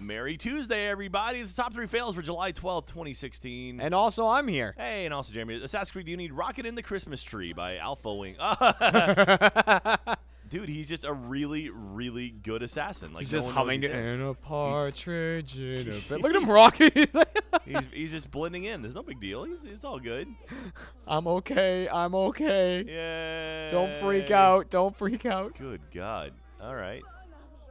Merry Tuesday, everybody. It's the top three fails for July 12th, 2016. And also, I'm here. hey, and also, Jeremy, Assassin's Creed, Unity Rocket in the Christmas Tree by Alpha Wing. Dude, he's just a really, really good assassin. Like He's no just humming he's to there. in a partridge in a bed. Look at him rocking. He's, he's just blending in. There's no big deal. He's, it's all good. I'm okay. I'm okay. Yeah. Don't freak out. Don't freak out. Good God. All right.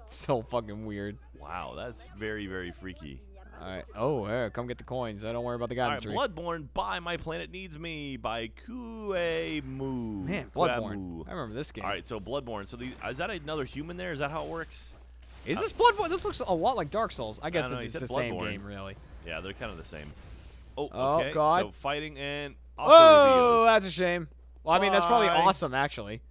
So fucking weird. Wow, that's very, very freaky. All right. Oh, come get the coins. I don't worry about the guy All in right, the tree. Bloodborne by My Planet Needs Me by Kuemu. Man, Kuemu. Bloodborne. I remember this game. All right, so Bloodborne. So the, is that another human there? Is that how it works? Is uh, this Bloodborne? This looks a lot like Dark Souls. I guess know, it's, he it's the said same game, really. Yeah, they're kind of the same. Oh, Oh, okay. God. So fighting and Oh, that's a shame. Well, I mean, that's probably awesome, actually.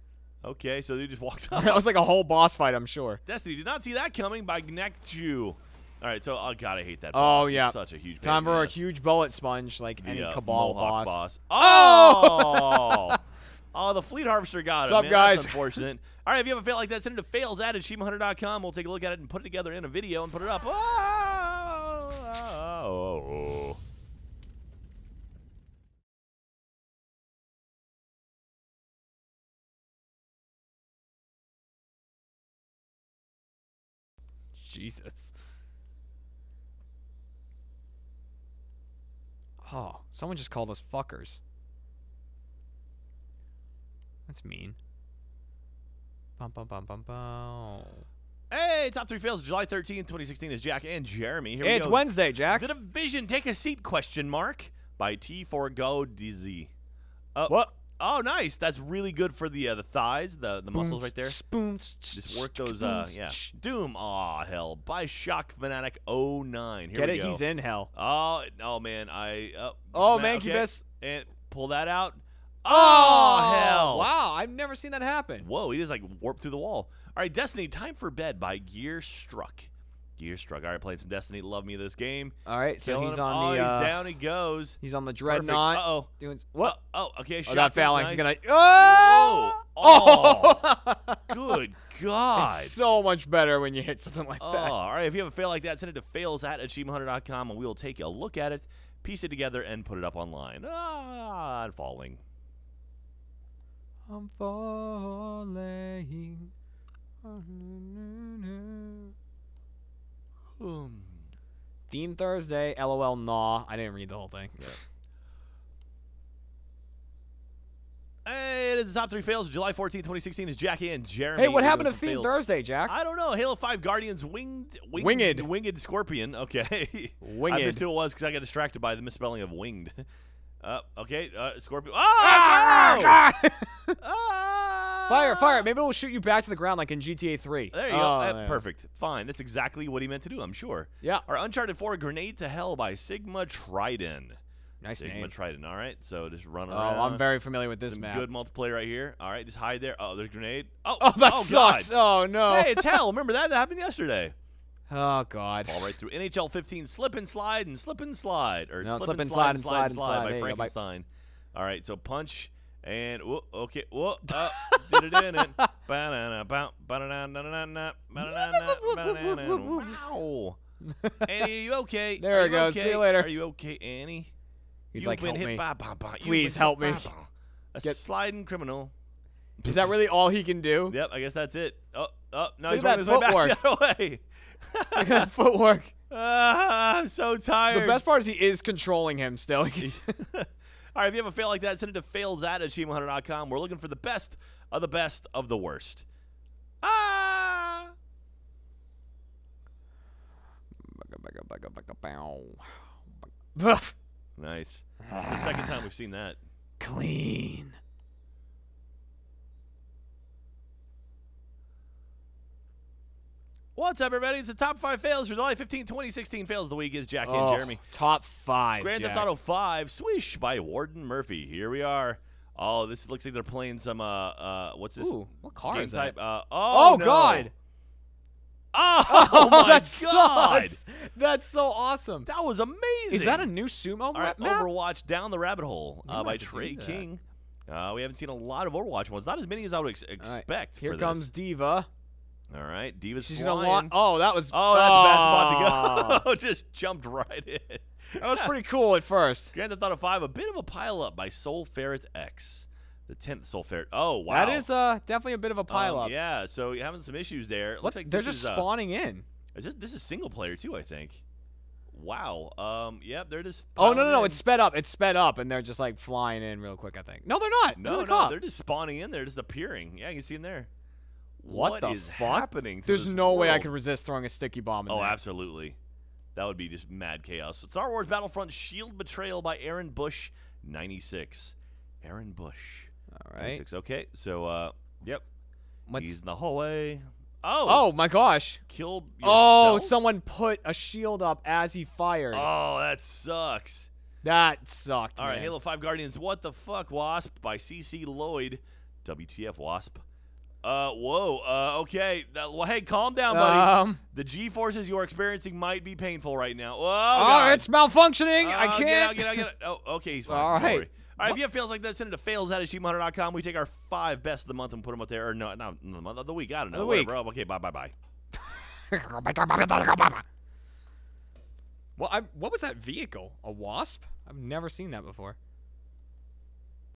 Okay, so they just walked that off. was like a whole boss fight, I'm sure. Destiny did not see that coming by Nekju. All right, so oh god, I hate that. Oh, boss. He's yeah. such a huge. Time for a huge bullet sponge, like The, any uh, Cabal Mohawk boss. Oh! oh, the Fleet Harvester got What's him. up, man. guys? That's unfortunate. All right, if you have a fail like that, send it to fails at achievementhunter.com. We'll take a look at it and put it together in a video and put it up. Oh! Jesus. Oh, someone just called us fuckers. That's mean. Bum bum bum bum bum. Hey, top three fails, July 13th, 2016 is Jack and Jeremy. Here we It's go. Wednesday, Jack. The Division, take a seat, question mark, by T4 Go Dizzy. Uh, What? Oh, nice. That's really good for the uh, the thighs, the, the muscles right there. Spoon. Just work those, uh, yeah. Doom, aw, hell, by Shock Fanatic 09. Here Get it? go. He's in hell. Oh, oh man, I. Uh, Oh, sma- Mancubus. Okay. And pull that out. Oh, hell. Wow, I've never seen that happen. Whoa, he just like warped through the wall. All right, Destiny, time for bed by Gear Struck. Gear Struck. All right, playing some Destiny. Love me this game. All right, so Killing he's him. on oh, the. he's uh, down he goes. He's on the dreadnought. Uh-oh. Doing what? Oh, oh, okay. oh, that shot phalanx nice. is gonna. Oh! Oh! Good God. It's so much better when you hit something like Oh, that. all right. If you have a fail like that, send it to fails at achievementhunter.com and we will take a look at it, piece it together, and put it up online. Ah, I'm falling. I'm falling. Theme Thursday, LOL, nah. I didn't read the whole thing. Hey, it is the top three fails. July 14, 2016 is Jackie and Jeremy. Hey, what happened to Theme fails. Thursday, Jack? I don't know. Halo 5 Guardians winged, winged, Winged. winged scorpion. Okay. Winged. I Winged. missed who it was because I got distracted by the misspelling of winged. Uh, okay, uh, scorpion. Oh, Ah, no! ah! Fire, fire. Maybe we'll shoot you back to the ground like in GTA 3. There you Oh, go. Yeah. Perfect. Fine. That's exactly what he meant to do, I'm sure. Yeah. Our Uncharted 4 Grenade to Hell by Sigma Trident. Nice Sigma name. Trident. All right. So just run around. Oh. I'm very familiar with this Some map. good multiplayer right here. All right. Just hide there. Oh, there's a grenade. Oh, Oh, that oh, sucks. God. Oh, no. Hey, it's hell. Remember that? That happened yesterday. oh, God. Fall right through. NHL 15, slip and slide and slip and slide. Or No, slip, slip and and slide slide and slide, and slide slide, and slide. by. Frankenstein. All right, so punch and whoa, okay, whoa, uh, it it. Wow. Annie, are you okay? There Are we you okay? See you later. Are you okay, Annie? He's You've like, been help hit me. by- by- by- Please help me. by- by- A Get- sliding criminal. Is that really all he can do? Yep, I guess that's it. Oh, oh, no, Look he's working his way back footwork. the other way. Look at that footwork. Ah, I'm so tired. The best part is he is controlling him still. All right, if you have a fail like that, send it to fails at achievementhunter.com. We're looking for the best of the best of the worst. Ah! Nice. It's the second time we've seen that. Clean. What's up, everybody? It's the top five fails for July 15, 2016. Fails of the week is Jackie Oh, and Jeremy. Top five. Grand Theft Auto 5, Swish by Warden Murphy. Here we are. Oh, this looks like they're playing some, uh, uh, what's this? Ooh, what car is that? type? Uh, oh, Oh, no. God. Oh, oh my that God. sucks. That's so awesome. That was amazing. Is that a new sumo All right, map? Overwatch Down the Rabbit Hole uh, by might have to Trey. King. Uh, we haven't seen a lot of Overwatch ones. Not as many as I would ex- expect. Here for comes. D.Va. All right, D.Va's She's flying. Oh, that was. Oh, that's a bad spot Oh. to go. Just jumped right in. that was pretty cool at first. Grand Theft Auto 5, a bit of a pile up by Soul Ferret X. The 10th Soul Ferret. Oh, wow. That is uh definitely a bit of a pile Um, up. Yeah, so you're having some issues there. Looks like They're just is, uh, spawning in. is this, this is single player, too, I think. Wow. Um. Yep, they're just. Oh no no no! in. It's sped up. It's sped up, and they're just like flying in real quick. I think. No, they're not. No, They're no, cop. they're just spawning in there, just appearing. Yeah, you can see them there. What the is fuck? happening? There's no way I world? could resist throwing a sticky bomb in Oh, there. absolutely. That would be just mad chaos. Star Wars Battlefront Shield Betrayal by Aaron Bush, 96. Aaron Bush. All right. 96. Okay, so, uh, yep. What's- He's in the hallway. Oh! Oh my gosh! Killed Oh, someone put a shield up as he fired. Oh, that sucks. that sucked. All right, man. Halo 5 Guardians. What the fuck, Wasp by CC Lloyd. WTF, Wasp. Uh, whoa. Uh, okay. That, well, hey, calm down, buddy. Um. the G forces you're experiencing might be painful right now. Whoa, Oh, it's malfunctioning. I Oh, can't. Get out, get out, get out. Oh, okay, he's fine. All right. All right, if you have fails like that, send it to fails at achievementhunter.com. We take our five best of the month and put them up there. Or no, not the month, of the week. I don't know. the week. Whatever. Oh, Okay, bye, bye, bye. well, I, what was that vehicle? A wasp? I've never seen that before.